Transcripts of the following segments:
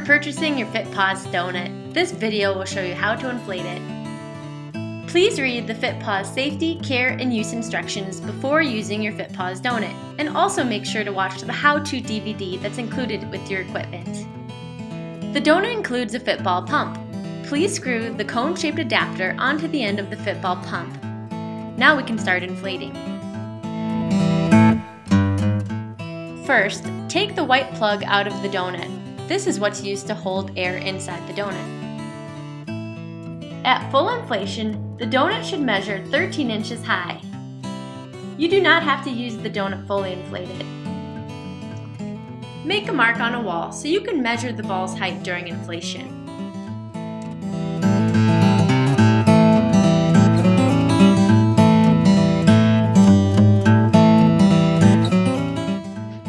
purchasing your FitPaws donut, this video will show you how to inflate it. Please read the FitPaws safety, care, and use instructions before using your FitPaws donut, and also make sure to watch the how-to DVD that's included with your equipment. The donut includes a Fitball pump. Please screw the cone-shaped adapter onto the end of the Fitball pump. Now we can start inflating. First, take the white plug out of the donut. This is what's used to hold air inside the donut. At full inflation, the donut should measure 13 inches high. You do not have to use the donut fully inflated. Make a mark on a wall so you can measure the ball's height during inflation.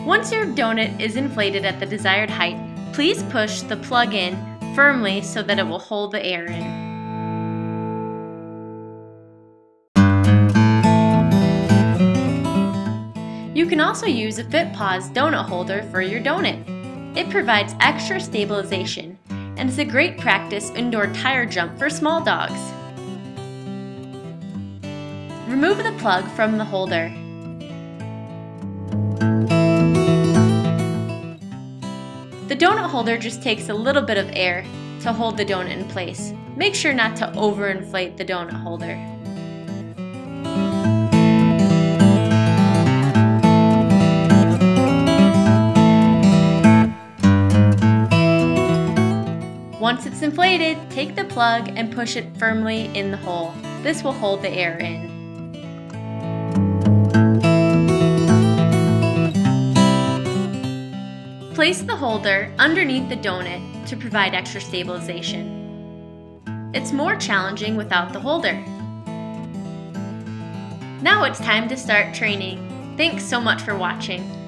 Once your donut is inflated at the desired height, please push the plug in firmly so that it will hold the air in. You can also use a FitPaws donut holder for your donut. It provides extra stabilization and is a great practice indoor tire jump for small dogs. Remove the plug from the holder The donut holder just takes a little bit of air to hold the donut in place. Make sure not to overinflate the donut holder. Once it's inflated, take the plug and push it firmly in the hole. This will hold the air in. Place the holder underneath the donut to provide extra stabilization. It's more challenging without the holder. Now it's time to start training. Thanks so much for watching.